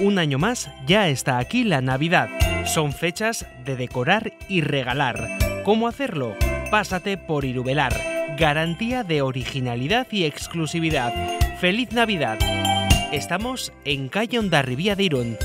Un año más ya está aquí la Navidad. Son fechas de decorar y regalar. ¿Cómo hacerlo? Pásate por Irubelar. Garantía de originalidad y exclusividad. ¡Feliz Navidad! Estamos en Calle Ondarribía de Irún.